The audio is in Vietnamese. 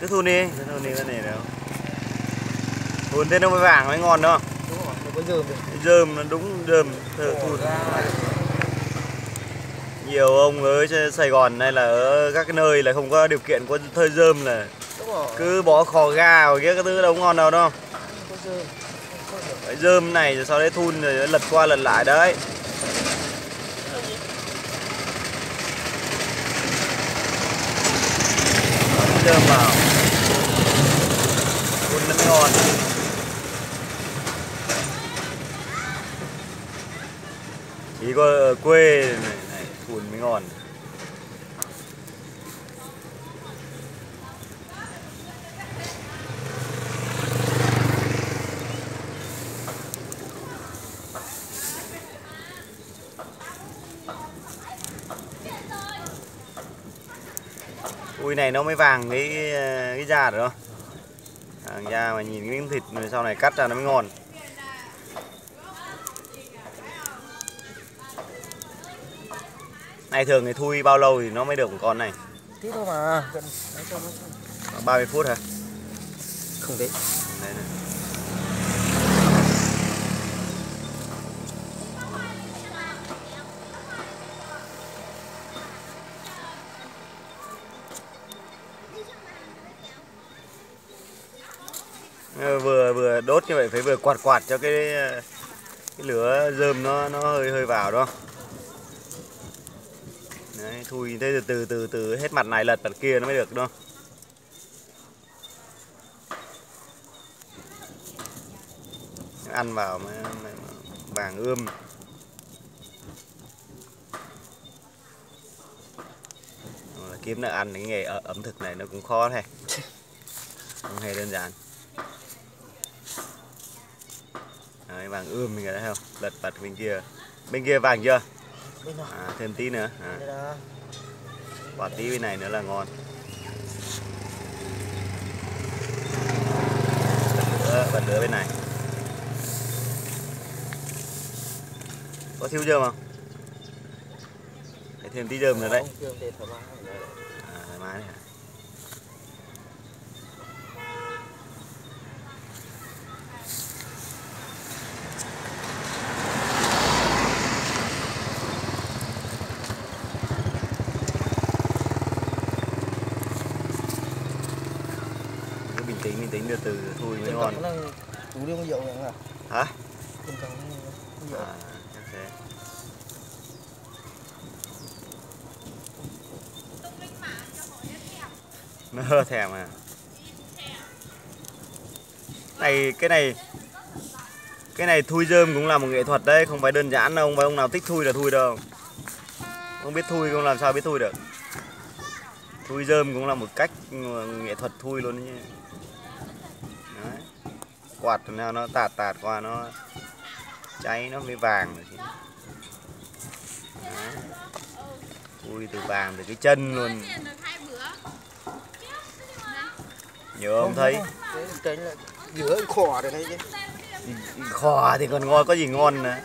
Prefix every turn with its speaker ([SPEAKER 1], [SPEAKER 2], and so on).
[SPEAKER 1] cứ thun đi. Cứ thun đi vấn đề đâu. Thun thế nó mới vàng mới ngon đó
[SPEAKER 2] đúng rồi nó có dơm
[SPEAKER 1] dơm nó đúng dơm thơ thun nhiều ông ở Sài Gòn hay là ở các cái nơi là không có điều kiện có thơi dơm là
[SPEAKER 2] đúng
[SPEAKER 1] cứ bỏ khò ga rồi kia các thứ đâu ngon đâu đâu
[SPEAKER 2] dơm.
[SPEAKER 1] Cái dơm này rồi sau đấy thun rồi lật qua lật lại đấy. Dơm vào thun ngon chỉ có ở quê này, này thun mới ngon. Ui này nó mới vàng cái cái da rồi đó vàng da mà nhìn cái miếng thịt sau này cắt ra nó mới ngon. Này thường thì thui bao lâu thì nó mới được một con này?
[SPEAKER 2] Tí thôi mà gần đấy cho nó
[SPEAKER 1] khoảng 30 phút hả?
[SPEAKER 2] Không đấy
[SPEAKER 1] này. Ờ, vừa vừa đốt như vậy phải vừa quạt quạt cho cái ờ, cái lửa rơm nó nó hơi hơi vào đó đấy thui thế từ từ từ từ hết mặt này lật mặt kia nó mới được đó ăn vào mới, mới, mới vàng ươm. Kiếm được ăn cái nghề ở- ẩm thực này nó cũng khó thế. Không hề đơn giản. Đấy, vàng ươm mình thấy không lật bật bên kia. Bên kia vàng chưa? À, thêm tí nữa. À, quả tí bên này nữa là ngon. Bật lửa, lửa bên này. Có thiếu dơm không? Phải thêm tí dơm nữa đấy.
[SPEAKER 2] Chưa để
[SPEAKER 1] à, thoải mái đấy hả bình tĩnh bình tĩnh từ từ thôi mới ngon.
[SPEAKER 2] đang đủ điêu rượu nhỉ à
[SPEAKER 1] hả?
[SPEAKER 2] Trên cổng rượu.
[SPEAKER 1] À, thế nó thèm à? Này cái này cái này thui dơm cũng là một nghệ thuật đấy không phải đơn giản đâu không phải ông nào thích thui là thui đâu. Không biết thui không làm sao biết thui được. Thui dơm cũng là một cách nghệ thuật thui luôn đấy nhé. Quạt nào nó tạt tạt qua nó cháy nó mới vàng chứ đấy. thui từ vàng từ cái chân luôn. Nhớ ông thấy.
[SPEAKER 2] cái giữa khỏ đây này chứ.
[SPEAKER 1] Khò thì còn ngon có gì ngon nữa